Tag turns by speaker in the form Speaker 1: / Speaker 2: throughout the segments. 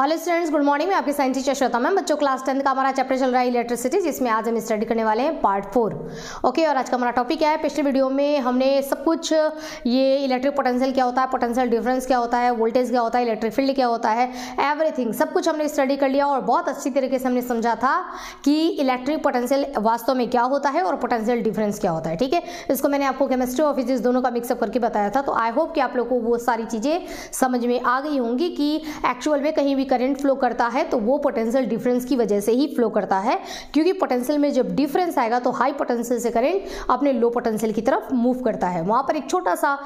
Speaker 1: Hello students good morning मैं आपकी science teacher Shrota ma'am. बच्चों, क्लास टेंथ का हमारा चैप्टर चल रहा है इलेक्ट्रिसिटी जिसमें आज हम स्टडी करने वाले हैं पार्ट फोर ओके और आज का हमारा टॉपिक क्या है? पिछले वीडियो में हमने सब कुछ, ये इलेक्ट्रिक पोटेंशियल क्या होता है पोटेंशियल डिफरेंस क्या होता है वोल्टेज क्या होता है इलेक्ट्रिक फ़ील्ड क्या होता है एवरीथिंग सब कुछ हमने स्टडी कर लिया और बहुत अच्छी तरीके से हमने समझा था कि इलेक्ट्रिक पोटेंशियल वास्तव में क्या होता है और पोटेंशियल डिफरेंस क्या होता है। ठीक है? इसको मैंने आपको केमिस्ट्री और फिजिक्स दोनों का मिक्सअप करके बताया था तो आई होप कि आप लोग को वो सारी चीज़ें समझ में आ गई होंगी कि एक्चुअल में कहीं भी करंट फ्लो करता है तो वो पोटेंशियल डिफरेंस की वजह से ही फ्लो करता है। क्योंकि पोटेंशियल में जब डिफरेंस आएगा तो हाई पोटेंशियल से करंट अपने लो पोटेंशियल की तरफ़ मूव करता है। वहाँ पर एक छोटा सा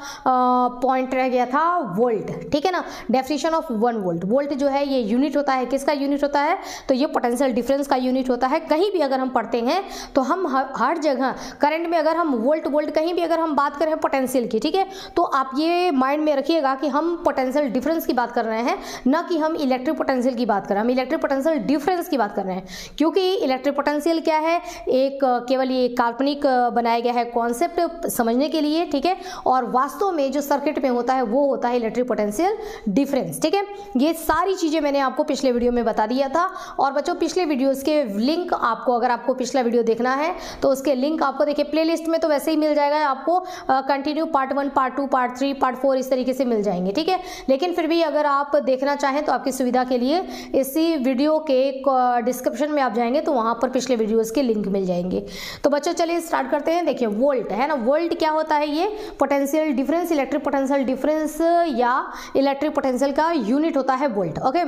Speaker 1: पॉइंट रह गया था वोल्ट ठीक है ना? Definition of one volt volt जो है, ये यूनिट होता है। किसका यूनिट होता है? तो ये पोटेंशियल डिफरेंस का यूनिट होता है। कहीं भी अगर हम पढ़ते हैं तो हम हर जगह करंट में अगर हम वोल्ट वोल्ट कहीं भी अगर हम बात करें पोटेंशियल की, ठीक है? तो आप ये माइंड में रखिएगा कि हम पोटेंशियल डिफरेंस की बात कर रहे हैं, न कि हम इलेक्ट्रिक पोटेंशियल की बात कर रहे हैं, हम इलेक्ट्रिक पोटेंशियल डिफरेंस की बात कर रहे हैं, क्योंकि इलेक्ट्रिक पोटेंशियल क्या है? एक केवल ये काल्पनिक बनाया गया है कॉन्सेप्ट समझने के लिए, ठीक है? और वास्तव में जो सर्किट में होता है, वो होता है इलेक्ट्रिक पोटेंशियल डिफरेंस ठीक है? ये सारी चीज़ें मैंने आपको पिछले वीडियो में बता दिया था। और बच्चों, पिछले वीडियोस के लिंक आपको, अगर आपको पिछला वीडियो देखना है तो उसके लिंक आपको देखिए प्ले में तो वैसे ही मिल जाएगा, आपको continue part one part two part three part four इस तरीके से मिल जाएँगे, ठीक है? लेकिन फिर भी अगर आप देखना चाहें तो आपकी सुविधा के लिए इसी वीडियो के डिस्क्रिप्शन में आप जाएँगे तो वहाँ पर पिछले वीडियोस के लिंक मिल जाएँगे। तो बच्चों, चलिए स्टार्ट करते हैं। देखिए वोल्ट है ना? वोल्ट क्या होता है ये? Potential difference electric potential difference या इलेक्ट्रिक पोटेंशियल का यूनिट होता है वोल्ट ओके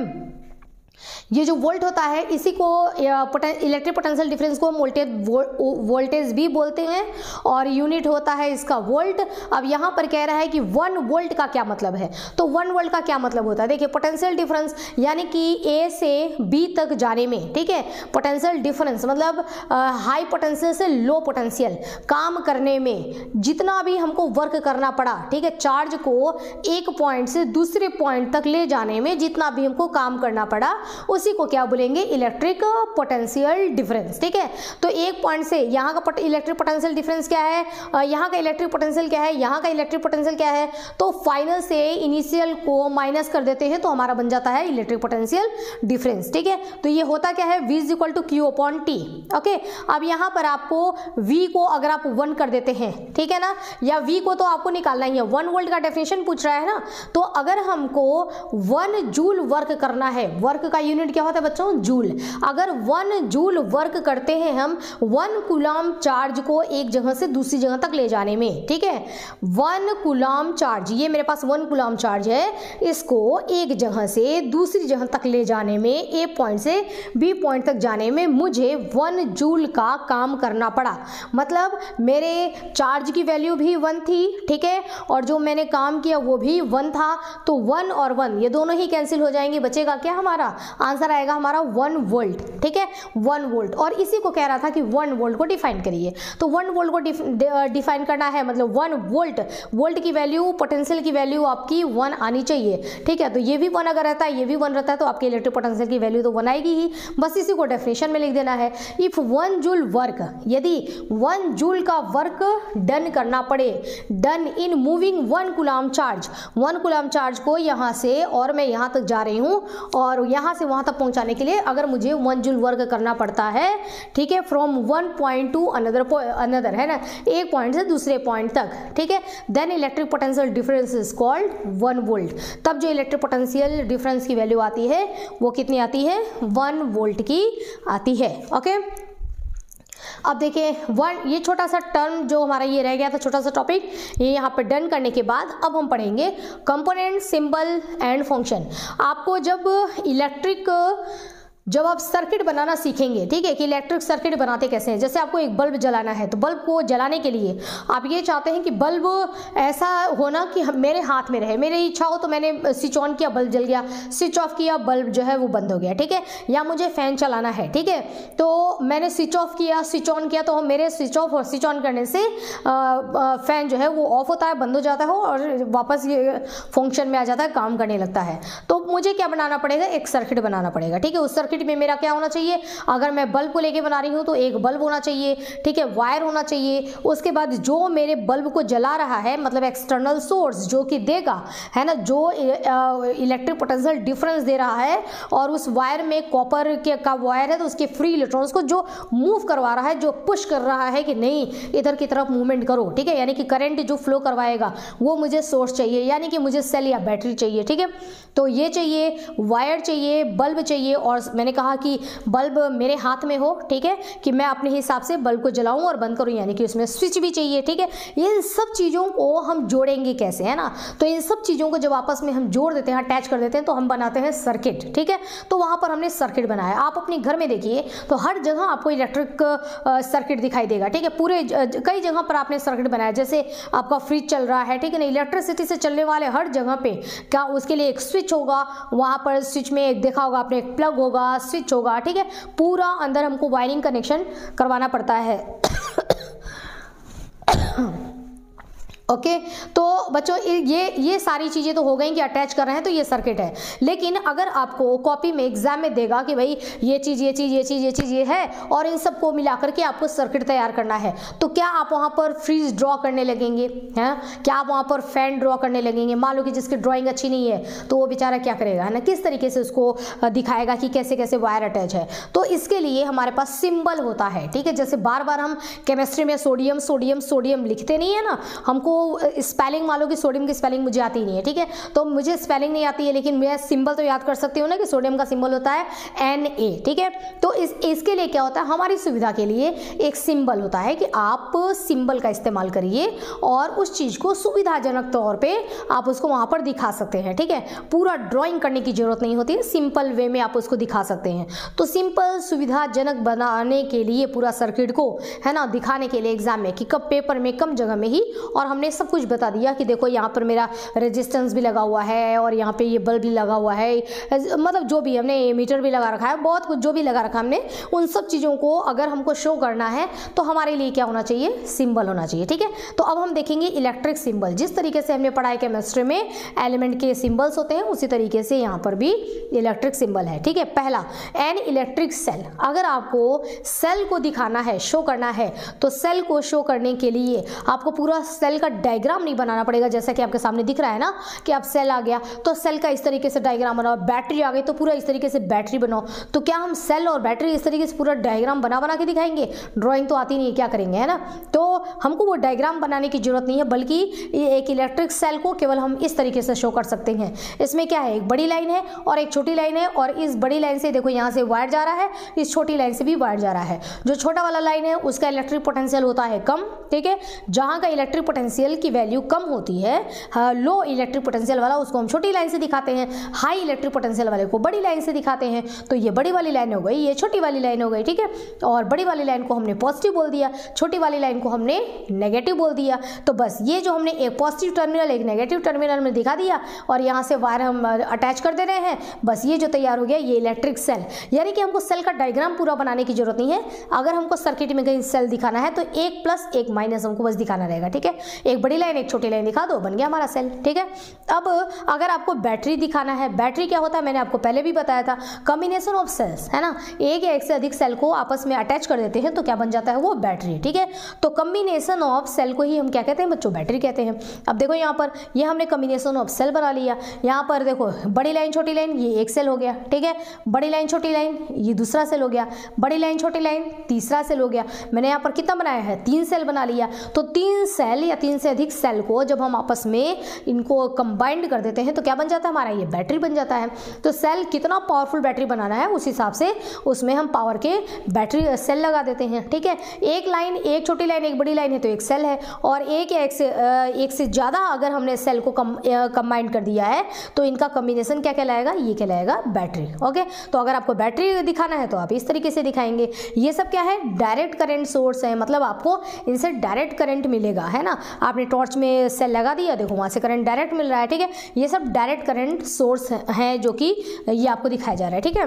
Speaker 1: ये जो वोल्ट होता है, इसी को इलेक्ट्रिक पोटेंशियल डिफरेंस को वोल्टेज वोल्टेज भी बोलते हैं, और यूनिट होता है इसका वोल्ट। अब यहाँ पर कह रहा है कि वन वोल्ट का क्या मतलब है? तो वन वोल्ट का क्या मतलब होता है? देखिए पोटेंशियल डिफरेंस यानी कि ए से बी तक जाने में, ठीक है? पोटेंशियल डिफरेंस मतलब हाई पोटेंशियल से लो पोटेंशियल काम करने में। जितना भी हमको वर्क करना पड़ा, ठीक है? चार्ज को एक पॉइंट से दूसरे पॉइंट तक ले जाने में जितना भी हमको काम करना पड़ा उसी को क्या बोलेंगे? इलेक्ट्रिक पोटेंशियल डिफरेंस ठीक है? तो एक पॉइंट से यहाँ का इलेक्ट्रिक पोटेंशियल डिफरेंस क्या है? यहाँ का इलेक्ट्रिक पोटेंशियल क्या है? यहाँ का इलेक्ट्रिक पोटेंशियल क्या है? तो फाइनल से इनिशियल को माइनस कर देते हैं तो हमारा बन जाता है इलेक्ट्रिक पोटेंशियल डिफरेंस ठीक है? तो ये होता क्या है? V is equal to Q upon T okay अब यहाँ पर आपको वी को अगर आप वन कर देते हैं, ठीक है ना? या वी को तो आपको निकालना ही है। वन वोल्ट का डेफिनेशन पूछ रहा है ना? तो अगर हमको वन जूल वर्क करना है वर्क का यूनिट क्या होता है बच्चों? जूल अगर वन जूल वर्क करते हैं हम वन कुलाम चार्ज को एक जगह से दूसरी जगह तक ले जाने में, ठीक है? वन कुलाम चार्ज ये मेरे पास वन कुलाम चार्ज है, इसको एक जगह से दूसरी जगह तक ले जाने में ए पॉइंट से बी पॉइंट तक जाने में मुझे वन जूल का काम करना पड़ा। मतलब मेरे चार्ज की वैल्यू भी वन थी, ठीक है? और जो मैंने काम किया वो भी वन था तो वन और वन ये दोनों ही कैंसिल हो जाएँगे, बचेगा क्या हमारा? आंसर आएगा हमारा वन वोल्ट, ठीक है? One volt. और इसी को कह रहा था कि वन वोल्ट को डिफाइन करिए। तो वन वोल्ट को डिफाइन करना है मतलब वन वोल्ट वोल्ट की वैल्यू, पोटेंशियल की वैल्यू आपकी वन आनी चाहिए, ठीक है? तो ये भी वन अगर रहता है, ये भी वन रहता है तो आपकी इलेक्ट्रिक पोटेंशियल की वैल्यू तो वन आएगी ही। बस इसी को डेफिनेशन में लिख देना है। इफ़ वन जूल वर्क यदि वन जूल का वर्क डन करना पड़े done in moving one coulomb charge one coulomb charge को यहाँ से और मैं यहाँ तक जा रही हूँ, और यहाँ से वहाँ तक पहुँचाने के लिए अगर मुझे वन जूल वर्क करना पड़ता है, ठीक है from one point to another another है ना, एक पॉइंट से दूसरे पॉइंट तक, ठीक है then electric potential difference is called one volt तब जो इलेक्ट्रिक पोटेंशियल डिफरेंस की वैल्यू आती है, वो कितनी आती है? वन वोल्ट की आती है ओके अब देखिए वन ये छोटा सा टर्म जो हमारा ये रह गया था, छोटा सा टॉपिक ये यहाँ पर डन करने के बाद अब हम पढ़ेंगे कंपोनेंट सिंबल एंड फ़ंक्शन आपको जब इलेक्ट्रिक जब आप सर्किट बनाना सीखेंगे, ठीक है, कि इलेक्ट्रिक सर्किट बनाते कैसे हैं? जैसे आपको एक बल्ब जलाना है तो बल्ब को जलाने के लिए आप ये चाहते हैं कि बल्ब ऐसा होना कि मेरे हाथ में रहे। मेरी इच्छा हो तो मैंने स्विच ऑन किया बल्ब जल गया। स्विच ऑफ़ किया बल्ब जो है वो बंद हो गया, ठीक है? या मुझे फ़ैन चलाना है, ठीक है? तो मैंने स्विच ऑफ़ किया स्विच ऑन किया तो मेरे स्विच ऑफ़ और स्विच ऑन करने से फ़ैन जो है वो ऑफ़ होता है, बंद हो जाता है और वापस ये फ़ंक्शन में आ जाता है, काम करने लगता है। तो मुझे क्या बनाना पड़ेगा? एक सर्किट बनाना पड़ेगा, ठीक है? उस सर्किट में मेरा क्या होना चाहिए? अगर मैं बल्ब को लेके बना रही हूँ तो एक बल्ब होना चाहिए, ठीक है? वायर होना चाहिए। उसके बाद जो मेरे बल्ब को जला रहा है मतलब एक्सटर्नल सोर्स जो कि देगा, है ना? जो इलेक्ट्रिक पोटेंशियल डिफरेंस दे रहा है और उस वायर में कॉपर के का वायर है तो उसके फ्री इलेक्ट्रॉन्स को जो मूव करवा रहा है, जो पुश कर रहा है कि नहीं, इधर की तरफ़ मूवमेंट करो, ठीक है? यानी कि करंट जो फ्लो करवाएगा, वो मुझे सोर्स चाहिए, यानी कि मुझे सेल या बैटरी चाहिए, ठीक है? तो ये चाहिए वायर चाहिए बल्ब चाहिए और मैंने कहा कि बल्ब मेरे हाथ में हो, ठीक है, कि मैं अपने हिसाब से बल्ब को जलाऊं और बंद करूँ, यानी कि उसमें स्विच भी चाहिए, ठीक है। ये सब चीज़ों को हम जोड़ेंगे कैसे, है ना? तो इन सब चीज़ों को जब आपस में हम जोड़ देते हैं अटैच कर देते हैं तो हम बनाते हैं सर्किट ठीक है? तो वहाँ पर हमने सर्किट बनाया। आप अपने घर में देखिए तो हर जगह आपको इलेक्ट्रिक सर्किट दिखाई देगा, ठीक है? पूरे कई जगह पर आपने सर्किट बनाया, जैसे आपका फ्रिज चल रहा है, ठीक है ना? इलेक्ट्रिसिटी से चलने वाले हर जगह पे क्या उसके लिए एक स्विच होगा वहाँ पर स्विच में एक देखा होगा, आपने एक प्लग होगा स्विच होगा, ठीक है? पूरा अंदर हमको वायरिंग कनेक्शन करवाना पड़ता है। ओके? तो बच्चों, ये ये सारी चीज़ें तो हो गई कि अटैच कर रहे हैं तो ये सर्किट है। लेकिन अगर आपको कॉपी में एग्ज़ाम में देगा कि भाई, ये चीज़ ये चीज़ ये चीज़ ये चीज़, ये है, और इन सबको मिला करके आपको सर्किट तैयार करना है तो क्या आप वहाँ पर फ्रीज ड्रॉ करने लगेंगे? हैं? क्या आप वहाँ पर फ़ैन ड्रॉ करने लगेंगे? मान लो कि जिसकी ड्रॉइंग अच्छी नहीं है तो वो बेचारा क्या करेगा, है ना? किस तरीके से उसको दिखाएगा कि कैसे कैसे वायर अटैच है? तो इसके लिए हमारे पास सिंबल होता है, ठीक है? जैसे बार बार हम केमिस्ट्री में सोडियम सोडियम सोडियम लिखते नहीं है ना? हमको स्पेलिंग मान लो कि सोडियम की स्पेलिंग मुझे आती नहीं है, ठीक है? तो मुझे स्पेलिंग नहीं आती है, लेकिन मैं सिंबल तो याद कर सकती हूँ ना कि सोडियम का सिंबल होता है एन ए ठीक है? तो इस, इसके लिए क्या होता है? हमारी सुविधा के लिए एक सिंबल होता है कि आप सिंबल का इस्तेमाल करिए और उस चीज़ को सुविधाजनक तौर पर आप उसको वहाँ पर दिखा सकते हैं, ठीक है? पूरा ड्रॉइंग करने की ज़रूरत नहीं होती सिंपल वे में आप उसको दिखा सकते हैं। तो सिंपल सुविधाजनक बनाने के लिए पूरा सर्किट को, है ना, दिखाने के लिए एग्ज़ाम में कि कब पेपर में कम जगह में ही और हमने हमने सब कुछ बता दिया कि देखो यहाँ पर मेरा रेजिस्टेंस भी लगा हुआ है और यहाँ पे ये बल्ब भी लगा हुआ है। मतलब जो भी हमने मीटर भी लगा रखा है, बहुत कुछ जो भी लगा रखा हमने, उन सब चीज़ों को अगर हमको शो करना है तो हमारे लिए क्या होना चाहिए? सिंबल होना चाहिए, ठीक है? तो अब हम देखेंगे इलेक्ट्रिक सिंबल जिस तरीके से हमने पढ़ाई केमिस्ट्री में एलिमेंट के सिंबल्स होते हैं, उसी तरीके से यहाँ पर भी इलेक्ट्रिक सिंबल है, ठीक है? पहला एन इलेक्ट्रिक सेल अगर आपको सेल को दिखाना है शो करना है तो सेल को शो करने के लिए आपको पूरा सेल का डायग्राम नहीं बनाना पड़ेगा, जैसा कि आपके सामने दिख रहा है ना, कि अब सेल आ गया। तो सेल का इस तरीके से डायग्राम बनाओ बैटरी आ गई तो पूरा इस तरीके से बैटरी बनाओ। तो क्या हम सेल और बैटरी इस तरीके से पूरा डायग्राम बना बना के दिखाएँगे? ड्रॉइंग तो आती नहीं है, क्या करेंगे, है ना? तो हमको वो डायग्राम बनाने की ज़रूरत नहीं है, बल्कि एक इलेक्ट्रिक सेल को केवल हम इस तरीके से शो कर सकते हैं। इसमें क्या है, एक बड़ी लाइन है और एक छोटी लाइन है, और इस बड़ी लाइन से देखो यहाँ से वायर जा रहा है, इस छोटी लाइन से भी वायर जा रहा है। जो छोटा वाला लाइन है, उसका इलेक्ट्रिक पोटेंशियल होता है कम, ठीक है? जहाँ का इलेक्ट्रिक पोटेंशियल पोटेंशियल की वैल्यू कम होती है लो इलेक्ट्रिक पोटेंशियल वाला उसको हम छोटी लाइन से दिखाते हैं हाई इलेक्ट्रिक पोटेंशियल वाले को बड़ी लाइन से दिखाते हैं तो ये बड़ी वाली लाइन हो गई, ये छोटी वाली लाइन हो गई, ठीक है? और बड़ी वाली लाइन को हमने पॉजिटिव बोल दिया, छोटी वाली लाइन को हमने नेगेटिव बोल दिया तो बस ये जो हमने एक पॉजिटिव टर्मिनल एक नेगेटिव टर्मिनल में दिखा दिया, और यहाँ से वायर हम अटैच कर दे रहे हैं, बस ये जो तैयार हो गया, ये इलेक्ट्रिक सेल यानी कि हमको सेल का डायग्राम पूरा बनाने की ज़रूरत नहीं है, अगर हमको सर्किट में कहीं सेल दिखाना है तो एक प्लस एक माइनस हमको बस दिखाना रहेगा, ठीक है? एक बड़ी लाइन, एक छोटी लाइन दिखा दो, बन गया हमारा सेल ठीक है? अब अगर आपको बैटरी दिखाना है बैटरी क्या होता है? मैंने आपको पहले भी बताया था कॉम्बिनेशन ऑफ़ सेल्स है ना? एक या एक से अधिक सेल को आपस में अटैच कर देते हैं तो क्या बन जाता है वो बैटरी ठीक है? तो कम्बिनेशन ऑफ़ सेल को ही हम क्या कहते हैं बच्चों? बैटरी कहते हैं। अब देखो यहाँ पर, ये हमने कम्बिनेशन ऑफ़ सेल बना लिया। यहाँ पर देखो, बड़ी लाइन, छोटी लाइन, ये एक सेल हो गया, ठीक है? बड़ी लाइन, छोटी लाइन, ये दूसरा सेल हो गया। बड़ी लाइन, छोटी लाइन, तीसरा सेल हो गया। मैंने यहाँ पर कितना बनाया है? तीन सेल बना लिया। तो तीन सेल या तीन से अधिक सेल को जब हम आपस में इनको कंबाइंड कर देते हैं तो क्या बन जाता है हमारा? ये बैटरी बन जाता है। तो सेल कितना पावरफुल बैटरी बनाना है, उस हिसाब से उसमें हम पावर के बैटरी सेल लगा देते हैं, ठीक है? एक लाइन एक छोटी लाइन एक बड़ी लाइन है तो एक सेल है। और एक या एक से एक से ज़्यादा अगर हमने सेल को कम कंबाइंड कर दिया है तो इनका कम्बिनेशन क्या कहलाएगा? ये कहलाएगा बैटरी ओके तो अगर आपको बैटरी दिखाना है तो आप इस तरीके से दिखाएँगे। ये सब क्या है? डायरेक्ट करंट सोर्स है मतलब आपको इनसे डायरेक्ट करंट मिलेगा, है ना? आपने टॉर्च में सेल लगा दिया, देखो वहाँ से करंट डायरेक्ट मिल रहा है, ठीक है? ये सब डायरेक्ट करंट सोर्स हैं जो कि ये आपको दिखाया जा रहा है, ठीक है?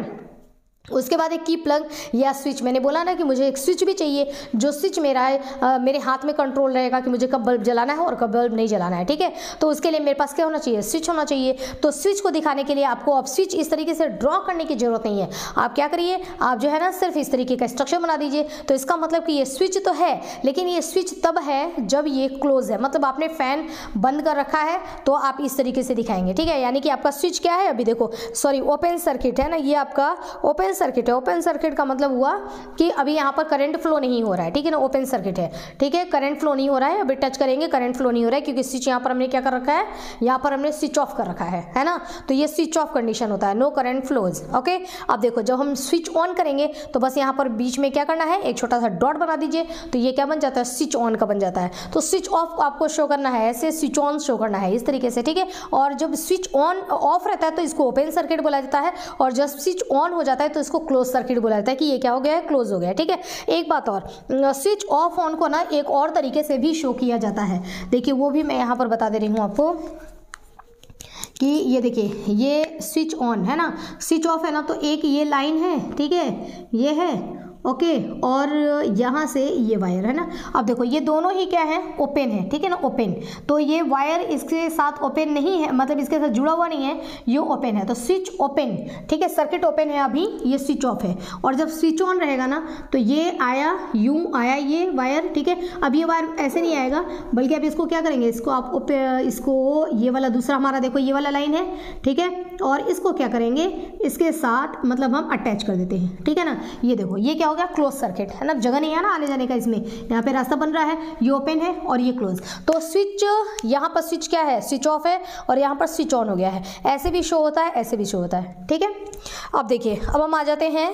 Speaker 1: उसके बाद एक की प्लग या स्विच मैंने बोला ना कि मुझे एक स्विच भी चाहिए जो स्विच मेरा है आ, मेरे हाथ में कंट्रोल रहेगा कि मुझे कब बल्ब जलाना है और कब बल्ब नहीं जलाना है ठीक है? तो उसके लिए मेरे पास क्या होना चाहिए? स्विच होना चाहिए। तो स्विच को दिखाने के लिए आपको अब स्विच इस तरीके से ड्रॉ करने की ज़रूरत नहीं है। आप क्या करिए? आप जो है ना सिर्फ़ इस तरीके का स्ट्रक्चर बना दीजिए। तो इसका मतलब कि ये स्विच तो है लेकिन ये स्विच तब है जब ये क्लोज है। मतलब आपने फ़ैन बंद कर रखा है तो आप इस तरीके से दिखाएँगे ठीक है? यानी कि आपका स्विच क्या है? अभी देखो सॉरी ओपन सर्किट है ना? ये आपका ओपन सर्किट है। ओपन सर्किट का मतलब हुआ कि अभी यहाँ पर करंट फ्लो नहीं हो रहा है, ठीक है ना? ओपन सर्किट है, ठीक है? करंट फ्लो नहीं हो रहा है, अभी टच करेंगे करंट फ्लो नहीं हो रहा है, क्योंकि स्विच यहाँ पर हमने क्या कर रखा है? यहाँ पर हमने स्विच ऑफ़ कर रखा है है ना? तो ये स्विच ऑफ़ कंडीशन होता है नो करंट फ्लोज ओके अब देखो, जब हम स्विच ऑन करेंगे तो बस यहाँ पर बीच में क्या करना है? एक छोटा सा डॉट बना दीजिए तो ये क्या बन जाता है? स्विच ऑन का बन जाता है। तो स्विच ऑफ़ आपको शो करना है, ऐसे स्विच ऑन शो करना है, इस तरीके से, ठीक है? और जब स्विच ऑन ऑफ़ रहता है तो इसको ओपन सर्किट बोला जाता है, और जब स्विच ऑन हो जाता है तो इसको क्लोज सर्किट बोला जाता है कि ये क्या हो गया है? क्लोज हो गया ठीक है? एक बात और स्विच ऑफ़ ऑन को ना एक और तरीके से भी शो किया जाता है। देखिए, वो भी मैं यहाँ पर बता दे रही हूँ आपको कि ये देखिए, ये स्विच ऑन है ना? स्विच ऑफ़ है ना तो एक ये लाइन है, ठीक है? ये है ओके? और यहाँ से ये वायर, है ना? अब देखो, ये दोनों ही क्या है? ओपन है, ठीक है ना? ओपन। तो ये वायर इसके साथ ओपन नहीं है मतलब इसके साथ जुड़ा हुआ नहीं है, ये ओपन है। तो स्विच ओपन, ठीक है? सर्किट ओपन है अभी, ये स्विच ऑफ़ है। और जब स्विच ऑन रहेगा ना तो ये आया, यूँ आया ये वायर, ठीक है? अब ये वायर ऐसे नहीं आएगा, बल्कि अब इसको क्या करेंगे? इसको आप इसको ये वाला दूसरा हमारा, देखो, ये वाला लाइन है, ठीक है? और इसको क्या करेंगे? इसके साथ मतलब हम अटैच कर देते हैं, ठीक है ना? ये देखो, ये क्या हो गया क्लोज सर्किट है ना? जगह नहीं है ना आने जाने का इसमें। यहाँ पे रास्ता बन रहा है, ये ओपन है और ये क्लोज तो स्विच यहाँ पर स्विच क्या है? स्विच ऑफ़ है और यहाँ पर स्विच ऑन हो गया है। ऐसे भी शो होता है, ऐसे भी शो होता है। ठीक है? अब देखिए, अब हम आ जाते हैं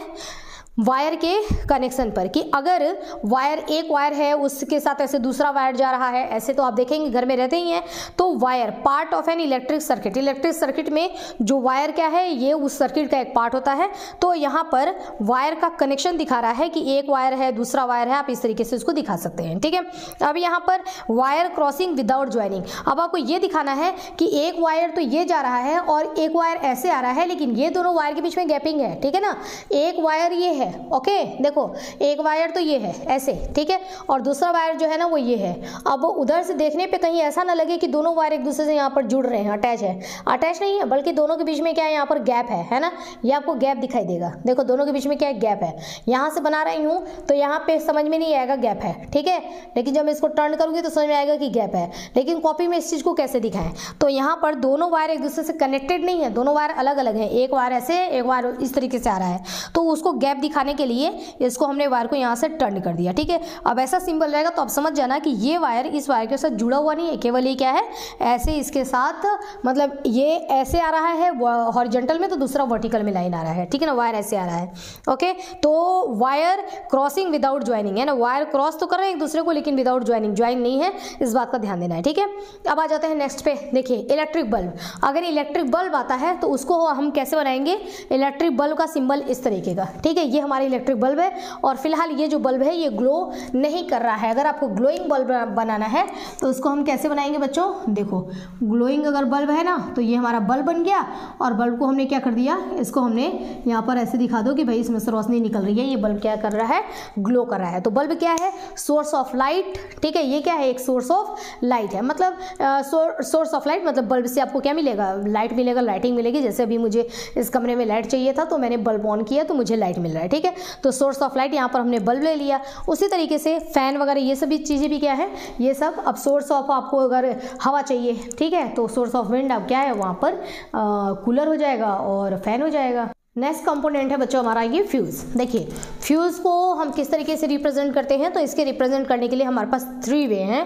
Speaker 1: वायर के कनेक्शन पर कि अगर वायर एक वायर है, उसके साथ ऐसे दूसरा वायर जा रहा है, ऐसे तो आप देखेंगे, घर में रहते ही हैं तो wire part of an electric circuit electric circuit में जो वायर क्या है, ये उस सर्किट का एक पार्ट होता है। तो यहाँ पर वायर का कनेक्शन दिखा रहा है कि एक वायर है, दूसरा वायर है, आप इस तरीके से उसको दिखा सकते हैं, ठीक है? अब यहाँ पर वायर क्रॉसिंग विदाउट ज्वाइनिंग अब आपको ये दिखाना है कि एक वायर तो ये जा रहा है और एक वायर ऐसे आ रहा है, लेकिन ये दोनों वायर के बीच में गैपिंग है, ठीक है ना? एक वायर ये है है ओके देखो, एक वायर तो ये है, ऐसे, ठीक है? और दूसरा वायर जो है ना, वो ये है। अब उधर से देखने पे कहीं ऐसा ना लगे कि दोनों वायर एक दूसरे से यहाँ पर जुड़ रहे हैं अटैच है। अटैच नहीं है, बल्कि दोनों के बीच में क्या है, यहाँ पर गैप है है ना? ये आपको गैप दिखाई देगा। देखो, दोनों के बीच में क्या गैप है? यहाँ से बना रही हूँ तो यहाँ पे समझ में नहीं आएगा गैप है, ठीक है? लेकिन जब मैं इसको टर्न करूँगी तो समझ में आएगा कि गैप है। लेकिन कॉपी में इस चीज़ को कैसे दिखाएँ? तो यहाँ पर दोनों वायर एक दूसरे से कनेक्टेड नहीं है, दोनों वायर अलग अलग है। एक वायर ऐसे एक वायर इस तरीके से आ रहा है। तो उसको गैप दिखाने के लिए इसको हमने वायर को यहाँ से टर्न कर दिया, ठीक है? अब ऐसा सिंबल रहेगा तो आप समझ जाना कि ये वायर इस वायर के साथ जुड़ा हुआ नहीं है, केवल ये क्या है? ऐसे इसके साथ मतलब ये ऐसे आ रहा है हॉरिजेंटल में तो दूसरा वर्टिकल में लाइन आ रहा है, ठीक है ना? वायर ऐसे आ रहा है ओके तो वायर क्रॉसिंग विदाउट ज्वाइनिंग है ना? वायर क्रॉस तो कर रहे हैं एक दूसरे को, लेकिन विदाउट ज्वाइनिंग ज्वाइन नहीं है, इस बात का ध्यान देना है, ठीक है? अब आ जाते हैं नेक्स्ट पे, देखिए इलेक्ट्रिक बल्ब अगर इलेक्ट्रिक बल्ब आता है तो उसको हम कैसे बनाएँगे? इलेक्ट्रिक बल्ब का सिंबल इस तरीके का, ठीक है? ये हमारा इलेक्ट्रिक बल्ब है और फ़िलहाल ये जो बल्ब है, ये ग्लो नहीं कर रहा है। अगर आपको ग्लोइंग बल्ब बनाना है तो उसको हम कैसे बनाएँगे बच्चों? देखो ग्लोइंग अगर बल्ब है ना तो ये हमारा बल्ब बन गया और बल्ब को हमने क्या कर दिया? इसको हमने यहाँ पर ऐसे दिखा दो कि भाई इसमें से रोशनी निकल रही है। ये बल्ब क्या कर रहा है? ग्लो कर रहा है। तो बल्ब क्या है? सोर्स ऑफ़ लाइट ठीक है? ये क्या है? एक सोर्स ऑफ़ लाइट है। मतलब सोर्स ऑफ़ लाइट मतलब बल्ब से आपको क्या मिलेगा? लाइट मिलेगा लाइटिंग मिलेगी। जैसे अभी मुझे इस कमरे में लाइट चाहिए था तो मैंने बल्ब ऑन किया तो मुझे लाइट मिल रहा है, ठीक है? तो सोर्स ऑफ़ लाइट यहाँ पर हमने बल्ब ले लिया। उसी तरीके से फ़ैन वगैरह ये सभी चीज़ें भी क्या है? ये सब अब सोर्स ऑफ़ आपको अगर हवा चाहिए ठीक है? तो सोर्स ऑफ़ विंड अब क्या है? वहाँ पर आ, कूलर हो जाएगा और फ़ैन हो जाएगा। नेक्स्ट कंपोनेंट है बच्चों हमारा ये फ्यूज़ देखिए फ्यूज़ को हम किस तरीके से रिप्रेजेंट करते हैं? तो इसके रिप्रेजेंट करने के लिए हमारे पास थ्री वे हैं।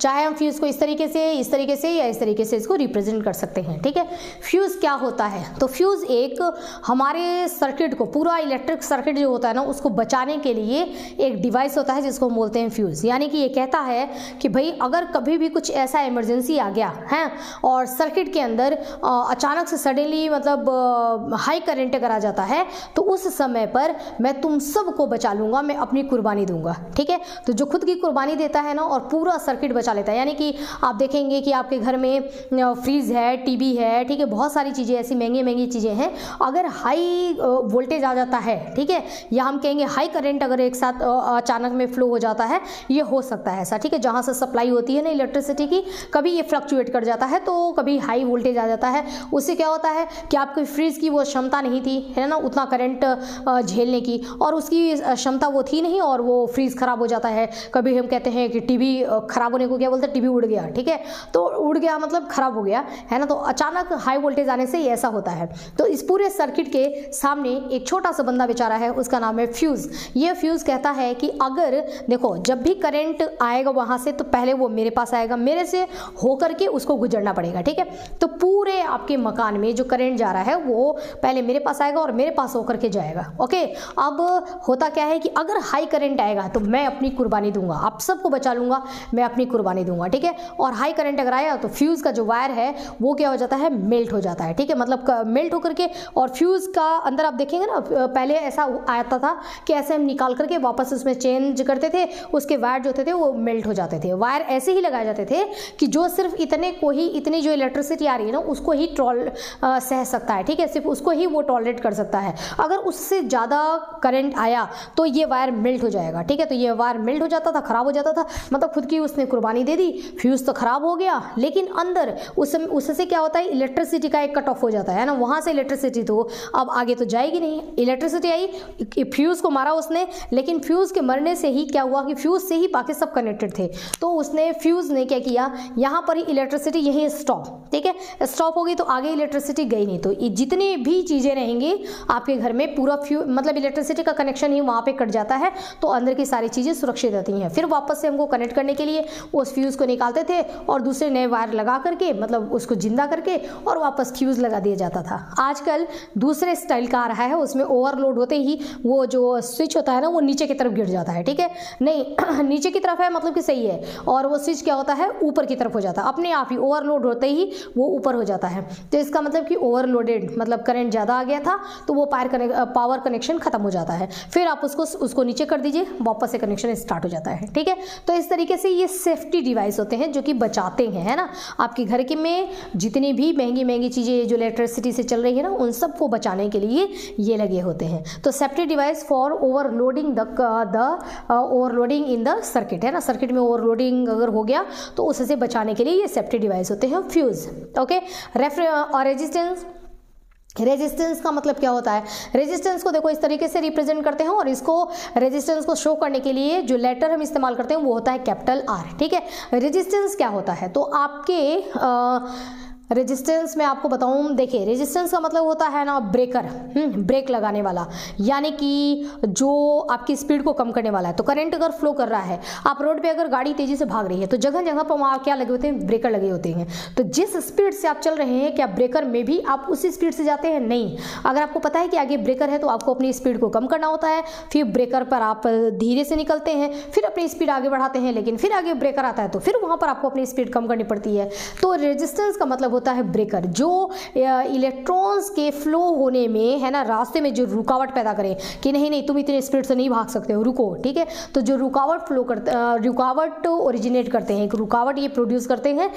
Speaker 1: चाहे हम फ्यूज़ को इस तरीके से, इस तरीके से या इस तरीके से इसको रिप्रेजेंट कर सकते हैं, ठीक है? फ्यूज़ क्या होता है? तो फ्यूज़ एक हमारे सर्किट को, पूरा इलेक्ट्रिक सर्किट जो होता है ना, उसको बचाने के लिए एक डिवाइस होता है जिसको हम बोलते हैं फ्यूज़ यानी कि ये कहता है कि भाई, अगर कभी भी कुछ ऐसा इमरजेंसी आ गया, है, और सर्किट के अंदर अचानक से सडनली मतलब हाई करेंट अगर चला जाता है तो उस समय पर मैं तुम सबको बचा लूँगा, मैं अपनी कुर्बानी दूँगा, ठीक है? तो जो खुद की कुर्बानी देता है ना, और पूरा सर्किट बचा लेता है, यानी कि आप देखेंगे कि आपके घर में फ्रिज है टीवी है, ठीक है? बहुत सारी चीज़ें ऐसी महँगी महँगी चीज़ें हैं। अगर हाई वोल्टेज आ जाता है, ठीक है? या हम कहेंगे हाई करेंट अगर एक साथ अचानक में फ्लो हो जाता है, ये हो सकता है ऐसा, ठीक है? जहाँ से सप्लाई होती है ना इलेक्ट्रिसिटी की, कभी ये फ्लक्चुएट कर जाता है तो कभी हाई वोल्टेज आ जाता है। उससे क्या होता है कि आपकी फ्रिज की वो क्षमता नहीं थी है ना, उतना करंट झेलने की। और उसकी क्षमता वो थी नहीं और वो फ्रीज खराब हो जाता है। कभी हम कहते हैं कि टीवी खराब होने को क्या बोलते हैं? टीवी उड़ गया, ठीक है? तो उड़ गया मतलब खराब हो गया, है ना? तो अचानक हाई वोल्टेज आने से ऐसा होता है। तो इस पूरे सर्किट के सामने एक छोटा सा बंदा बेचारा है, उसका नाम है फ्यूज़ ये फ्यूज़ कहता है कि अगर, देखो, जब भी करंट आएगा वहाँ से तो पहले वो मेरे पास आएगा, मेरे से होकर के उसको गुजरना पड़ेगा, ठीक है? तो पूरे आपके मकान में जो करंट जा रहा है, वो पहले मेरे पास आएगा और मेरे पास होकर के जाएगा। ओके? अब होता क्या है कि अगर हाई करंट आएगा तो मैं अपनी कुर्बानी दूँगा। आप सबको बचा लूँगा, मैं अपनी कुर्बानी दूँगा, ठीक है? और हाई करंट अगर आया तो फ्यूज़ का जो वायर है, वो क्या हो जाता है? मेल्ट हो जाता है, ठीक है? मतलब मेल्ट होकर के और फ्यूज़ का अंदर आप देखेंगे ना पहले ऐसा आता था कि ऐसे हम निकाल करके वापस उसमें चेंज करते थे, उसके वायर जो होते थे, वो मेल्ट हो जाते थे। वायर ऐसे ही लगाए जाते थे कि जो सिर्फ़ इतने को ही, इतनी जो इलेक्ट्रिसिटी आ रही है ना, उसको ही ट्रॉल सह सकता है, ठीक है? सिर्फ़ उसको ही वो टॉलरेट कर सकता है। अगर उससे ज़्यादा करंट आया तो ये वायर मेल्ट हो जाएगा, ठीक है? तो ये वायर मेल्ट हो जाता था, ख़राब हो जाता था। मतलब खुद की उसने कुर्बानी दे दी फ्यूज़ तो ख़राब हो गया, लेकिन अंदर उस उससे क्या होता है? इलेक्ट्रिसिटी का एक कट ऑफ़ हो जाता है ना? वहाँ से इलेक्ट्रिसिटी तो अब आगे तो जाएगी नहीं। इलेक्ट्रिसिटी आई फ्यूज़ को मारा उसने, लेकिन फ्यूज़ के मरने से ही क्या हुआ कि फ्यूज़ से ही बाकी सब कनेक्टेड थे। तो उसने फ्यूज़ ने क्या किया? यहाँ पर ही इलेक्ट्रिसिटी यहीं स्टॉप ठीक है? स्टॉप हो गई तो आगे इलेक्ट्रिसिटी गई नहीं। तो जितनी भी चीज़ें रहेंगी आपके घर में पूरा फ्यू मतलब इलेक्ट्रिसिटी का कनेक्शन ही वहाँ पे कट जाता है तो अंदर की सारी चीज़ें सुरक्षित रहती हैं। फिर वापस से हमको कनेक्ट करने के लिए उस फ्यूज़ को निकालते थे और दूसरे नए वायर लगा करके मतलब उसको ज़िंदा करके और वापस फ्यूज़ लगा दिया जाता था। आजकल दूसरे स्टाइल का आ रहा है, उसमें ओवरलोड होते ही वो जो स्विच होता है ना, वो नीचे की तरफ़ गिर जाता है, ठीक है? नहीं, नीचे की तरफ़ है मतलब कि सही है, और वो स्विच क्या होता है? ऊपर की तरफ़ हो जाता है। अपने आप ही ओवरलोड होते ही वो ऊपर हो जाता है। तो इसका मतलब कि ओवरलोडेड मतलब करंट ज़्यादा आ गया था तो वो पायर कनेक्ट पावर कनेक्शन खत्म हो जाता है। फिर आप उसको उसको नीचे कर दीजिए, वापस से कनेक्शन स्टार्ट हो जाता है, ठीक है? तो इस तरीके से ये सेफ्टी डिवाइस होते हैं जो कि बचाते हैं, है ना? आपके घर के में जितनी भी महँगी महँगी चीज़ें, जो इलेक्ट्रिसिटी से चल रही है ना, उन सबको बचाने के लिए ये लगे होते हैं। तो safety device for overloading the the overloading in the circuit है ना? सर्किट में ओवरलोडिंग अगर हो गया तो उससे बचाने के लिए ये सेफ्टी डिवाइस होते हैं फ्यूज़ ओके रेफर और रेजिस्टेंस रेजिस्टेंस का मतलब क्या होता है? रेजिस्टेंस को देखो इस तरीके से रिप्रेजेंट करते हैं और इसको रेजिस्टेंस को शो करने के लिए जो लेटर हम इस्तेमाल करते हैं वो होता है कैपिटल आर ठीक है? रेजिस्टेंस क्या होता है? तो आपके आ, रेजिस्टेंस में आपको बताऊँ, देखिए रेजिस्टेंस का मतलब होता है ना ब्रेकर ब्रेक लगाने वाला। यानी कि जो आपकी स्पीड को कम करने वाला है। तो करंट अगर फ्लो कर रहा है, आप रोड पे अगर गाड़ी तेज़ी से भाग रही है तो जगह जगह पर वहाँ क्या लगे होते हैं? ब्रेकर लगे होते हैं। तो जिस स्पीड से आप चल रहे हैं क्या ब्रेकर में भी आप उसी स्पीड से जाते हैं? नहीं। अगर आपको पता है कि आगे ब्रेकर है तो आपको अपनी स्पीड को कम करना होता है। फिर ब्रेकर पर आप धीरे से निकलते हैं, फिर अपनी स्पीड आगे बढ़ाते हैं, लेकिन फिर आगे ब्रेकर आता है तो फिर वहाँ पर आपको अपनी स्पीड कम करनी पड़ती है। तो रेजिस्टेंस का मतलब होता है ब्रेकर, जो इलेक्ट्रॉन्स के फ्लो होने में, है ना, रास्ते में जो रुकावट पैदा करे कि नहीं नहीं, तुम इतने स्पीड से नहीं भाग सकते हो, रुको, ठीक है? तो जो रुकावट फ्लो करते रुकावट ओरिजिनेट करते हैं, एक रुकावट ये प्रोड्यूस करते हैं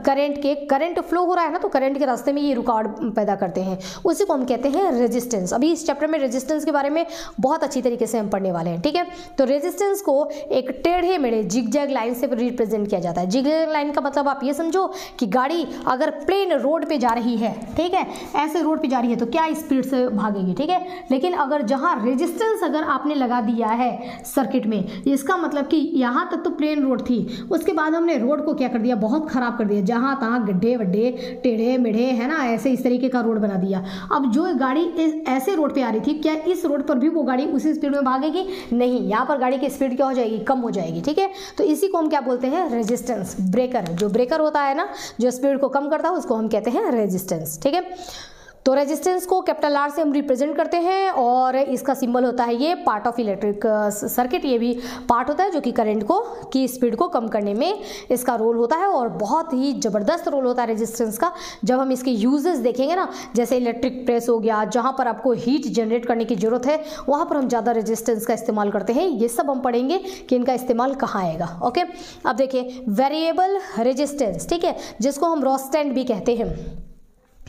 Speaker 1: करंट के करंट फ्लो हो रहा है ना तो करंट के रास्ते में ये रुकावट पैदा करते हैं। उसी को हम कहते हैं रेजिस्टेंस अभी इस चैप्टर में रेजिस्टेंस के बारे में बहुत अच्छी तरीके से हम पढ़ने वाले हैं, ठीक है? तो रेजिस्टेंस को एक टेढ़े मेढ़े जिगजैग लाइन से रिप्रेजेंट किया जाता है। जिगजैग लाइन का मतलब आप ये समझो कि गाड़ी अगर प्लेन प्लेन रोड पे जा रही है, ठीक है? ऐसे रोड पे जा रही है तो क्या स्पीड से भागेगी, ठीक है? लेकिन अगर जहाँ रेजिस्टेंस अगर आपने लगा दिया है सर्किट में, इसका मतलब कि यहाँ तक तो प्लेन रोड थी, उसके बाद हमने रोड को क्या कर दिया? बहुत खराब कर दिया, जहाँ तहां गड्ढे वड्ढे, टेढ़े मेढ़े, है ना? ऐसे इस तरीके का रोड बना दिया। अब जो गाड़ी ऐसे रोड पर आ रही थी, क्या इस रोड पर भी वो गाड़ी उसी स्पीड में भागेगी? नहीं, यहाँ पर गाड़ी की स्पीड क्या हो जाएगी? कम हो जाएगी, ठीक है? तो इसी को हम क्या बोलते हैं? रेजिस्टेंस ब्रेकर जो ब्रेकर होता है ना, जो स्पीड को कम करता है उसको हम कहते हैं रेजिस्टेंस ठीक है? तो रेजिस्टेंस को कैपिटल आर से हम रिप्रेजेंट करते हैं और इसका सिंबल होता है ये पार्ट ऑफ़ इलेक्ट्रिक सर्किट ये भी पार्ट होता है जो कि करंट को, की स्पीड को कम करने में इसका रोल होता है और बहुत ही ज़बरदस्त रोल होता है रेजिस्टेंस का। जब हम इसके यूजेस देखेंगे ना, जैसे इलेक्ट्रिक प्रेस हो गया, जहाँ पर आपको हीट जनरेट करने की ज़रूरत है, वहाँ पर हम ज़्यादा रेजिस्टेंस का इस्तेमाल करते हैं। ये सब हम पढ़ेंगे कि इनका इस्तेमाल कहाँ आएगा ओके अब देखिए वेरिएबल रेजिस्टेंस ठीक है, जिसको हम रोस्टेंड भी कहते हैं।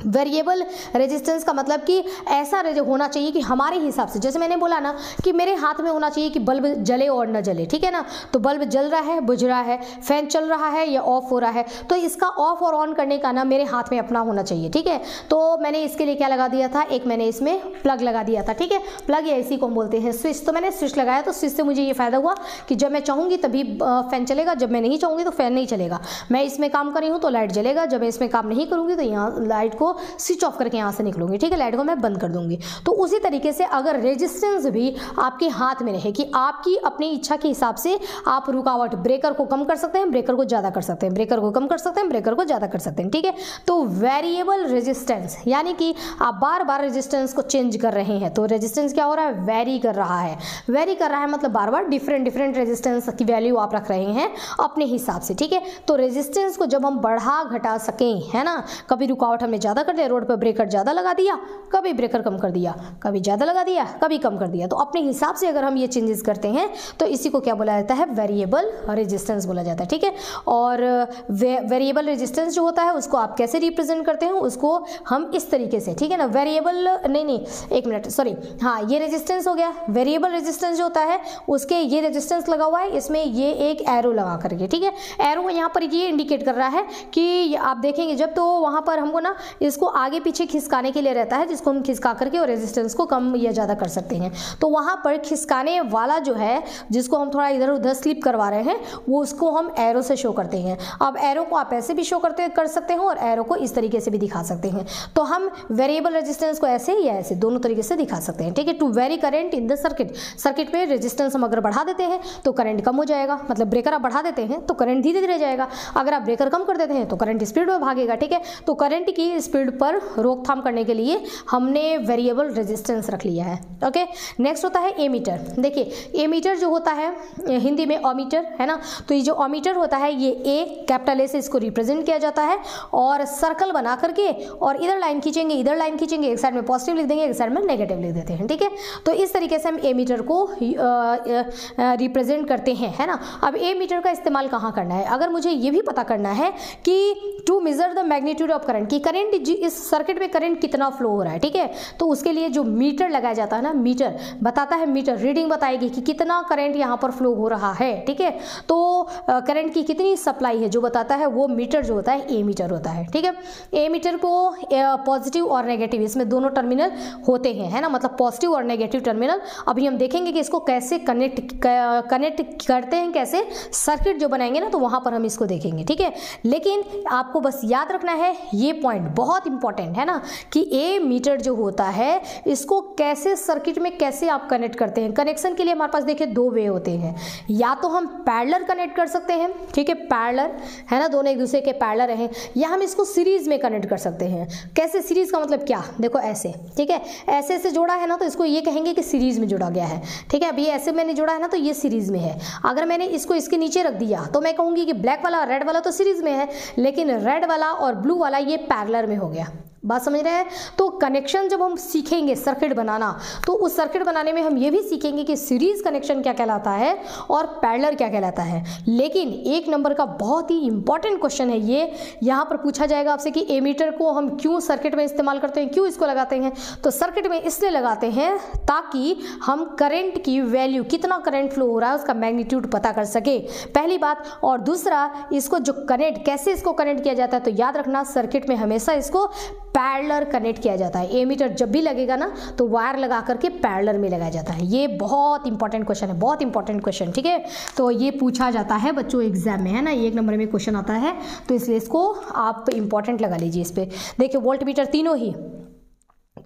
Speaker 1: वेरिएबल रेजिस्टेंस का मतलब कि ऐसा होना चाहिए कि हमारे हिसाब से, जैसे मैंने बोला ना कि मेरे हाथ में होना चाहिए कि बल्ब जले और न जले, ठीक है ना? तो बल्ब जल रहा है, बुझ रहा है, फ़ैन चल रहा है या ऑफ़ हो रहा है तो इसका ऑफ़ और ऑन करने का ना मेरे हाथ में अपना होना चाहिए, ठीक है? तो मैंने इसके लिए क्या लगा दिया था? एक मैंने इसमें प्लग लगा दिया था, ठीक है? प्लग या इसी को हम बोलते हैं, स्विच। तो मैंने स्विच लगाया तो स्विच से मुझे ये फ़ायदा हुआ कि जब मैं चाहूँगी तभी फ़ैन चलेगा, जब मैं नहीं चाहूँगी तो फ़ैन नहीं चलेगा। मैं इसमें काम कर हूँ तो लाइट जलेगा, जब मैं इसमें काम नहीं करूँगी तो यहाँ लाइट को स्विच ऑफ़ करके यहाँ से निकलूँगी, ठीक है? लाइट को मैं बंद कर दूँगी। तो उसी तरीके से अगर रेजिस्टेंस भी आपके हाथ में रहे कि आपकी अपनी इच्छा के हिसाब से आप रुकावट ब्रेकर को कम कर सकते हैं ब्रेकर को ज़्यादा कर सकते हैं ब्रेकर को कम कर सकते हैं ब्रेकर को ज़्यादा कर सकते हैं, ठीक है? तो वेरिएबल रेजिस्टेंस यानी कि आप बार बार रेजिस्टेंस को चेंज कर रहे हैं तो रेजिस्टेंस क्या हो रहा है? वेरी कर रहा है। वेरी कर रहा है मतलब बार बार डिफरेंट डिफरेंट रेजिस्टेंस की वैल्यू आप रख रहे हैं अपने हिसाब से, ठीक है? तो रेजिस्टेंस को जब हम बढ़ा घटा सकें, है ना? कभी रुकावट हमने ज़्यादा कर दिया, रोड पर ब्रेकर ज़्यादा लगा दिया, कभी ब्रेकर कम कर दिया, कभी ज़्यादा लगा दिया, कभी कम कर दिया। तो अपने हिसाब से अगर हम ये चेंजेस करते हैं तो इसी को क्या बोला जाता है? वेरिएबल रेजिस्टेंस बोला जाता है, ठीक है? और वेरिएबल रेजिस्टेंस जो होता है, उसको आप कैसे रिप्रेजेंट करते हैं? उसको हम इस तरीके से, ठीक है ना? वेरिएबल नहीं नहीं, एक मिनट सॉरी हाँ ये रेजिस्टेंस हो गया। वेरिएबल रेजिस्टेंस जो होता है, उसके ये रेजिस्टेंस लगा हुआ है, इसमें ये एक एरो लगा करके, ठीक है? एरो यहाँ पर ये इंडिकेट कर रहा है कि आप देखेंगे, जब तो वहाँ पर हमको ना इसको आगे पीछे खिसकाने के लिए रहता है, जिसको हम खिसका करके और रेजिस्टेंस को कम या ज़्यादा कर सकते हैं। तो वहाँ पर खिसकाने वाला जो है, जिसको हम थोड़ा इधर उधर स्लिप करवा रहे हैं, वो उसको हम एरो से शो करते हैं। अब एरो को आप ऐसे भी शो करते, कर सकते हैं और एरो को इस तरीके से भी दिखा सकते हैं। तो हम वेरिएबल रेजिस्टेंस को ऐसे या ऐसे, दोनों तरीके से दिखा सकते हैं, ठीक है? To vary current in the circuit circuit में रेजिस्टेंस हम अगर बढ़ा देते हैं तो करंट कम हो जाएगा। मतलब ब्रेकर आप बढ़ा देते हैं तो करंट धीरे धीरे जाएगा। अगर आप ब्रेकर कम कर देते हैं तो करंट स्पीड में भागेगा, ठीक है? तो करंट की स्पीड पर रोकथाम करने के लिए हमने वेरिएबल रेजिस्टेंस रख लिया है। ओके नेक्स्ट होता है एमीटर देखिए एमीटर जो होता है, हिंदी में ओमीटर है ना? तो ये जो ओमीटर होता है, ये ए कैपिटल ए से इसको रिप्रेजेंट किया जाता है और सर्कल बना करके और इधर लाइन खींचेंगे, इधर लाइन खींचेंगे, एक साइड में पॉजिटिव लिख देंगे, एक साइड में नेगेटिव लिख देते हैं, ठीक है? तो इस तरीके से हम ए मीटर को रिप्रेजेंट करते हैं, है ना? अब ए मीटर का इस्तेमाल कहाँ करना है? अगर मुझे ये भी पता करना है कि to measure the magnitude of current की करंट इस सर्किट में करंट कितना फ्लो हो रहा है, ठीक है? तो उसके लिए जो मीटर लगाया जाता है ना मीटर बताता है मीटर रीडिंग बताएगी कि कितना करंट यहाँ पर फ्लो हो रहा है, ठीक है? तो करंट की कितनी सप्लाई है, जो बताता है वो मीटर जो होता है ए मीटर होता है, ठीक है? ए मीटर को पॉजिटिव और नेगेटिव इसमें दोनों टर्मिनल होते हैं, है ना? मतलब पॉजिटिव और नेगेटिव टर्मिनल अभी हम देखेंगे कि इसको कैसे कनेक्ट कनेक्ट करते हैं, कैसे सर्किट जो बनाएँगे ना तो वहाँ पर हम इसको देखेंगे, ठीक है? लेकिन आपको बस याद रखना है, ये पॉइंट बहुत इंपॉर्टेंट है ना, कि ए मीटर जो होता है, इसको कैसे सर्किट में कैसे आप कनेक्ट करते हैं? कनेक्शन के लिए हमारे पास देखिए दो वे होते हैं। या तो हम पैरलर कनेक्ट कर सकते हैं, ठीक है? पैरलर है ना? दोनों एक दूसरे के पैरलर हैं या हम इसको सीरीज़ में कनेक्ट कर सकते हैं। कैसे सीरीज़ का मतलब क्या? देखो ऐसे, ठीक है? ऐसे ऐसे जोड़ा है ना तो इसको ये कहेंगे कि सीरीज़ में जोड़ा गया है, ठीक है? अभी ऐसे मैंने जोड़ा है ना तो ये सीरीज़ में है। अगर मैंने इसको इसके नीचे रख दिया तो मैं कहूँगी कि ब्लैक वाला रेड वाला तो सीरीज़ में है, लेकिन रेड वाला और ब्लू वाला ये पैरलर में हो गया। बात समझ रहे हैं? तो कनेक्शन जब हम सीखेंगे सर्किट बनाना तो उस सर्किट बनाने में हम ये भी सीखेंगे कि सीरीज़ कनेक्शन क्या कहलाता है और पैरलर क्या कहलाता है। लेकिन एक नंबर का बहुत ही इंपॉर्टेंट क्वेश्चन है ये। यहाँ पर पूछा जाएगा आपसे कि एमीटर को हम क्यों सर्किट में इस्तेमाल करते हैं, क्यों इसको लगाते हैं? तो सर्किट में इसलिए लगाते हैं ताकि हम करंट की वैल्यू कितना करंट फ्लो हो रहा है उसका मैग्नीट्यूड पता कर सके। पहली बात, और दूसरा, इसको जो कनेक्ट कैसे इसको कनेक्ट किया जाता है तो याद रखना सर्किट में हमेशा इसको पैरलर कनेक्ट किया जाता है। ए मीटर जब भी लगेगा ना तो वायर लगा करके पैरलर में लगाया जाता है। ये बहुत इंपॉर्टेंट क्वेश्चन है, बहुत इंपॉर्टेंट क्वेश्चन ठीक है? तो ये पूछा जाता है बच्चों एग्ज़ाम में, है ना? एक नंबर में क्वेश्चन आता है तो इसलिए इसको आप इंपॉर्टेंट लगा लीजिए इस पर देखिए वोल्ट मीटर तीनों ही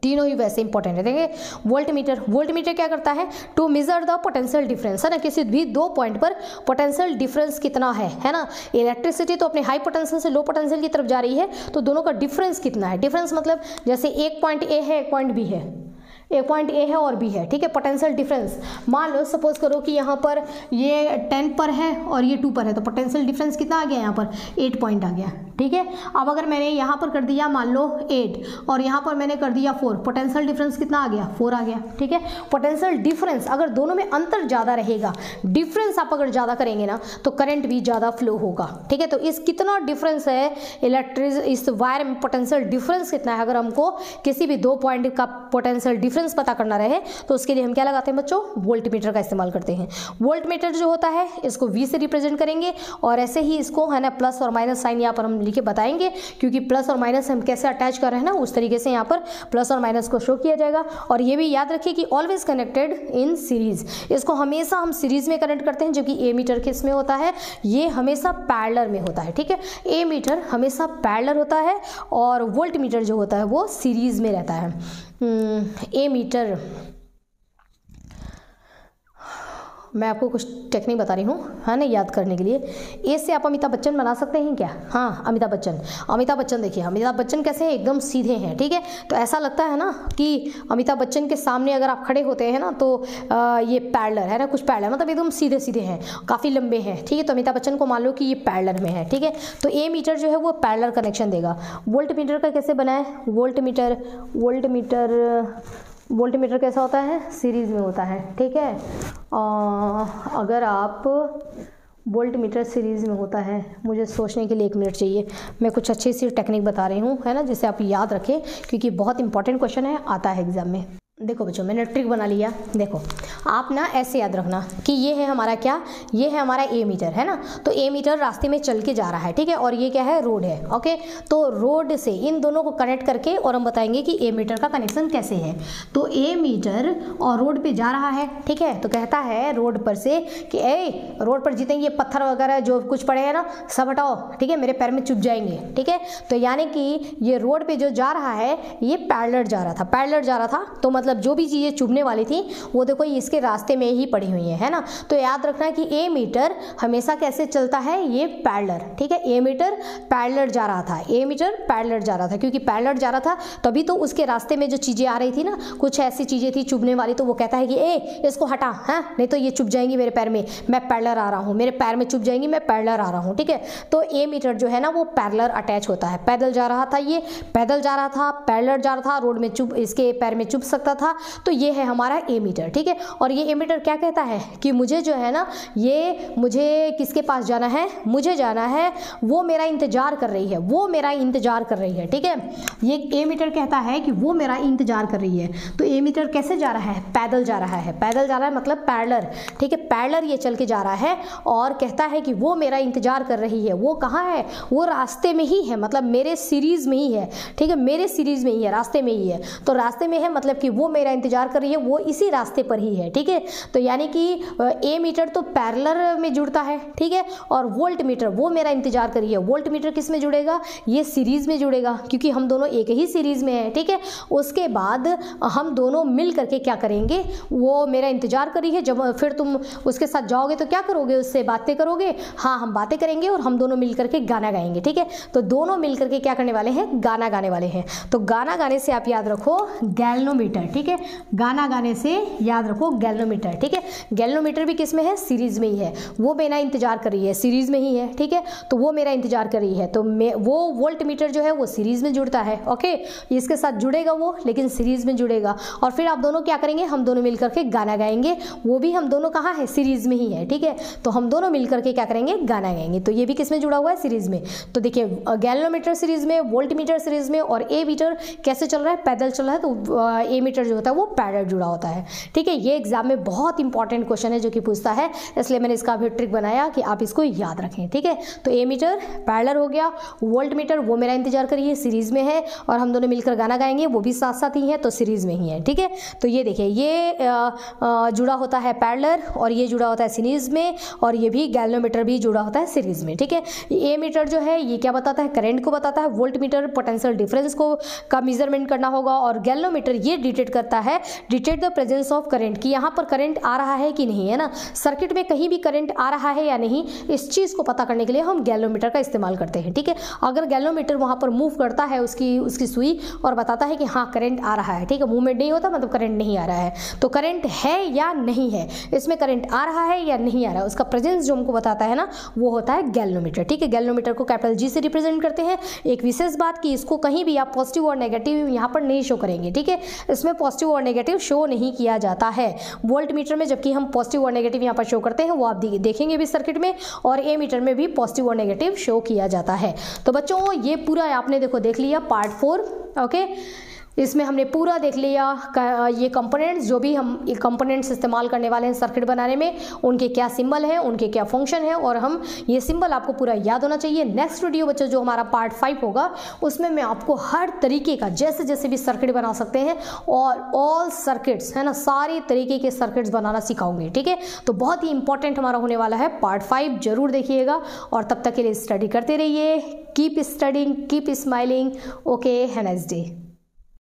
Speaker 1: तीनों ही वैसे इंपॉर्टेंट है? देखिए वोल्ट मीटर वोल्ट मीटर क्या करता है? To measure the potential difference है ना? किसी भी दो पॉइंट पर पोटेंशियल डिफरेंस कितना है है ना? इलेक्ट्रिसिटी तो अपने हाई पोटेंशियल से लो पोटेंशियल की तरफ़ जा रही है तो दोनों का डिफरेंस कितना है? डिफरेंस मतलब जैसे एक पॉइंट ए है, एक पॉइंट बी है। एक पॉइंट ए है और बी है, ठीक है? पोटेंशियल डिफरेंस मान लो सपोज़ करो कि यहाँ पर ये टेन पर है और ये टू पर है तो पोटेंशियल डिफरेंस कितना आ गया यहाँ पर? एट पॉइंट आ गया। ठीक है? अब अगर मैंने यहाँ पर कर दिया, मान लो एट और यहाँ पर मैंने कर दिया फोर पोटेंशियल डिफरेंस कितना आ गया? फोर आ गया, ठीक है? पोटेंशियल डिफरेंस अगर दोनों में अंतर ज़्यादा रहेगा डिफरेंस आप अगर ज़्यादा करेंगे ना तो करंट भी ज़्यादा फ्लो होगा, ठीक है? तो इस कितना डिफरेंस है? इलेक्ट्रिक इस वायर में पोटेंशियल डिफरेंस कितना है? अगर हमको किसी भी दो पॉइंट का पोटेंशियल डिफरेंस पता करना रहे तो उसके लिए हम क्या लगाते हैं बच्चों? वोल्ट मीटर का इस्तेमाल करते हैं। वोल्ट मीटर जो होता है, इसको वी से रिप्रेजेंट करेंगे, और ऐसे ही इसको, है ना प्लस और माइनस साइन यहाँ पर हम लिखे बताएँगे क्योंकि प्लस और माइनस हम कैसे अटैच कर रहे हैं ना, उस तरीके से यहाँ पर प्लस और माइनस को शो किया जाएगा। और ये भी याद रखिए कि ऑलवेज कनेक्टेड इन सीरीज़ इसको हमेशा हम सीरीज़ में कनेक्ट करते हैं, जो कि ए मीटर किसमें होता है? ये हमेशा पैरलर में होता है, ठीक है? ए मीटर हमेशा पैरलर होता है और वोल्ट मीटर जो होता है, वो सीरीज़ में रहता है। ए मीटर मैं आपको कुछ टेक्निक बता रही हूँ है ना याद करने के लिए। ए से आप अमिताभ बच्चन बना सकते हैं क्या? हाँ अमिताभ बच्चन। अमिताभ बच्चन देखिए अमिताभ बच्चन कैसे हैं एकदम सीधे हैं ठीक है? तो ऐसा लगता है ना कि अमिताभ बच्चन के सामने अगर आप खड़े होते हैं ना तो आ, ये पैडलर है ना कुछ पैडलर मतलब एकदम सीधे सीधे हैं काफ़ी लंबे हैं ठीक है? तो अमिताभ बच्चन को मान लो कि ये पैडलर में है ठीक है? तो ए मीटर जो है वो पैडलर कनेक्शन देगा। वोल्ट मीटर का कैसे बनाए? Voltmeter voltmeter voltmeter कैसा होता है? सीरीज़ में होता है ठीक है? आ, अगर आप वोल्ट मीटर सीरीज़ में होता है मुझे सोचने के लिए एक मिनट चाहिए। मैं कुछ अच्छी सी टेक्निक बता रही हूँ है ना? जिसे आप याद रखें क्योंकि बहुत इंपॉर्टेंट क्वेश्चन है आता है एग्ज़ाम में। देखो बच्चों, मैंने ट्रिक बना लिया। देखो, आप ना ऐसे याद रखना कि ये है हमारा क्या? ये है हमारा ए मीटर है ना? तो ए मीटर रास्ते में चल के जा रहा है, ठीक है? और ये क्या है? रोड है ओके तो रोड से इन दोनों को कनेक्ट करके और हम बताएँगे कि ए मीटर का कनेक्शन कैसे है। तो ए मीटर और रोड पे जा रहा है, ठीक है? तो कहता है रोड पर से कि ए रोड पर जितने ये पत्थर वगैरह जो कुछ पड़े हैं ना, सब हटाओ, ठीक है? मेरे पैर में चुप जाएँगे, ठीक है? तो यानी कि ये रोड पर जो जा रहा है, ये पैरलर जा रहा था। पैरलर जा रहा था तो मतलब मतलब जो भी चीज़ें चुभने वाली थी, वो देखो इसके रास्ते में ही पड़ी हुई है है ना? तो याद रखना कि ए मीटर हमेशा कैसे चलता है? ये पैरलर ठीक है? ए मीटर पैरलर जा रहा था ए मीटर पैरलर जा रहा था, क्योंकि पैरलर जा रहा था, तभी तो उसके रास्ते में जो चीज़ें आ रही थी ना, कुछ ऐसी चीज़ें थी चुभने वाली तो वो कहता है कि, ए, इसको हटा, है? नहीं तो ये चुभ जाएँगी मेरे पैर में, मैं पैरलर आ रहा हूँ, मेरे पैर में चुभ जाएँगी, मैं पैरलर आ रहा हूँ, ठीक है? तो ए मीटर जो है ना, वो पैरलर अटैच होता है। पैदल जा रहा था ये, पैदल जा रहा था पैरलर जा रहा था, रोड में चुभ, इसके पैर में चुभ सकता था तो ये है हमारा एमीटर ठीक है? और ये एमीटर क्या कहता है कि मुझे जो है ना, ये मुझे किसके पास जाना है? मुझे जाना है, वो मेरा इंतज़ार कर रही है, वो मेरा इंतज़ार कर रही है, ठीक है? ये ए मीटर कहता है कि वो मेरा इंतज़ार कर रही है। तो ए मीटर कैसे जा रहा है? पैदल जा रहा है। पैदल जा रहा है मतलब पैरलर ठीक है? पैरलर ये चल के जा रहा है और कहता है कि वो मेरा इंतज़ार कर रही है। वो कहाँ है? वो रास्ते में ही है मतलब मेरे सीरीज़ में ही है, ठीक है? मेरे सीरीज़ में ही है, रास्ते में ही है। तो रास्ते में है मतलब कि वो मेरा इंतज़ार कर रही है, वो इसी रास्ते पर ही है, ठीक है? तो यानी कि ए मीटर तो पैरलर में जुड़ता है, ठीक है? और वोल्ट मीटर, वो मेरा इंतज़ार कर रही है। वोल्ट मीटर किसमें जुड़ेगा? ये सीरीज़ में जुड़ेगा, क्योंकि हम दोनों एक ही सीरीज़ में है, ठीक है? उसके बाद हम दोनों मिल करके क्या करेंगे? वो मेरा इंतज़ार कर रही है, जब, फिर तुम उसके साथ जाओगे तो क्या करोगे? उससे बातें करोगे? हाँ हम बातें करेंगे और हम दोनों मिल करके गाना गाएँगे, ठीक है? तो दोनों मिल करके क्या करने वाले हैं? गाना गाने वाले हैं। तो गाना गाने से आप याद रखो गैल्नोमीटर ठीक है? गाना गाने से याद रखो गैल्नोमीटर ठीक है? गैल्नोमीटर भी किसमें है? सीरीज़ में ही है। वो मेरा इंतज़ार कर रही है, सीरीज़ में ही है, ठीक है? तो वो मेरा इंतज़ार कर रही है। तो वो वोल्ट मीटर जो है, वो सीरीज़ में जुड़ता है, ओके? इसके साथ जुड़ेगा वो, लेकिन सीरीज़ में जुड़ेगा। और फिर आप दोनों क्या करेंगे? हम दोनों मिलकर के गाना गाएँगे। वो भी हम दोनों कहाँ है? सीरीज़ में ही है, ठीक है? तो हम दोनों मिलकर के क्या करेंगे? गाना गाएँगे। तो ये भी किसमें जुड़ा हुआ है? सीरीज़ में। तो देखिए गैल्नोमीटर सीरीज़ में वोल्ट मीटर सीरीज़ में और ए मीटर कैसे चल रहा है? पैदल चल रहा है तो ए मीटर मीटर जो होता है वो पैरल जुड़ा होता है। ठीक है, ये एग्ज़ाम में बहुत इंपॉर्टेंट क्वेश्चन है जो कि पूछता है। इसलिए मैंने इसका भी ट्रिक बनाया कि आप इसको याद रखें, ठीक है? तो ए मीटर पैरल हो गया वोल्ट मीटर वो मेरा इंतज़ार करिए सीरीज़ में है और हम दोनों मिलकर गाना गाएँगे, वो भी साथ साथ ही है तो सीरीज़ में ही है, ठीक है? तो ये देखिए, ये जुड़ा होता है पैरलर और ये जुड़ा होता है सीरीज़ में और ये भी गैलोमीटर भी जुड़ा होता है सीरीज़ में, ठीक है? ए मीटर जो है, ये क्या बताता है? करंट को बताता है वोल्ट मीटर पोटेंशियल डिफरेंस को का मेज़रमेंट करना होगा और गैलोमीटर ये डिटेक्ट करता है detect the presence of current कि यहाँ पर करंट आ रहा है कि नहीं, है ना? सर्किट में कहीं भी करंट आ रहा है या नहीं, इस चीज़ को पता करने के लिए हम गैलोमीटर का इस्तेमाल करते हैं, ठीक है? अगर गैलोमीटर वहाँ पर मूव करता है उसकी उसकी सुई और बताता है कि हाँ करंट आ रहा है, ठीक है? मूवमेंट नहीं होता मतलब करंट नहीं आ रहा है। तो करंट है या नहीं है? इसमें करंट आ रहा है या नहीं आ रहा है? उसका प्रेजेंस जो हमको बताता है ना, वो होता है गैलोमीटर ठीक है? गैलोमीटर को कैपिटल जी से रिप्रेजेंट करते हैं। एक विशेष बात कि इसको कहीं भी आप पॉजिटिव और नेगेटिव यहाँ पर नहीं शो करेंगे, ठीक है? इसमें पॉजिटिव और नेगेटिव शो नहीं किया जाता है। वोल्ट मीटर में जबकि हम पॉजिटिव और नेगेटिव यहाँ पर शो करते हैं, वो आप देखेंगे भी सर्किट में और ए मीटर में भी पॉजिटिव और नेगेटिव शो किया जाता है। तो बच्चों, ये पूरा आपने देखो, देख लिया पार्ट फोर ओके इसमें हमने पूरा देख लिया ये कंपोनेंट्स जो भी हम ये कंपोनेंट्स इस्तेमाल करने वाले हैं सर्किट बनाने में, उनके क्या सिंबल हैं, उनके क्या फ़ंक्शन है, और हम ये सिंबल आपको पूरा याद होना चाहिए। नेक्स्ट वीडियो बच्चों, जो हमारा पार्ट फाइव होगा, उसमें मैं आपको हर तरीके का, जैसे जैसे भी सर्किट बना सकते हैं, और ऑल सर्किट्स है ना, सारे तरीके के सर्किट्स बनाना सिखाऊँगी, ठीक है? तो बहुत ही इंपॉर्टेंट हमारा होने वाला है पार्ट फाइव ज़रूर देखिएगा, और तब तक के लिए स्टडी करते रहिए। Keep studying keep smiling okay है नेक्स्ट डे